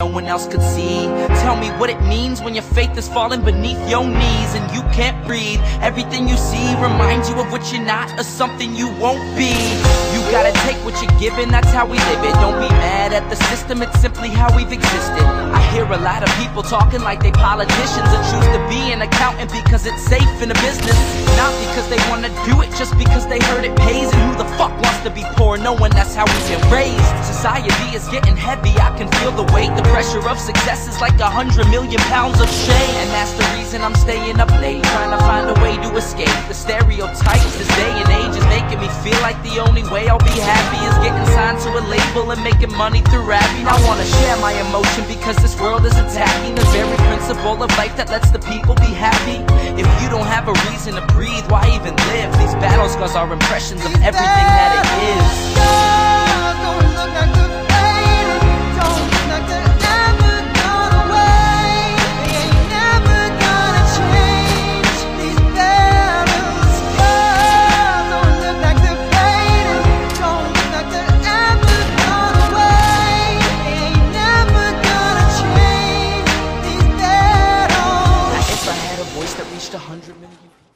no one else could see. Tell me what it means when your faith is falling beneath your knees and you can't breathe. Everything you see reminds you of what you're not or something you won't be. You gotta take what you're given, that's how we live it. Don't be mad at the system, it's simply how we've existed. A lot of people talking like they politicians and choose to be an accountant because it's safe in a business. Not because they wanna do it, just because they heard it pays. And who the fuck wants to be poor knowing that's how we've been raised? Society is getting heavy, I can feel the weight. The pressure of success is like a hundred million pounds of shame And that's the reason I'm staying up late Trying to find a way to escape The stereotypes this day and age is making me feel like the only way I'll be happy Is getting signed to a label and making money through rapping I wanna share my emotion because this world is attacking The very principle of life that lets the people be happy If you don't have a reason to breathe, why even live? These battle scars are impressions of everything that is a hundred million.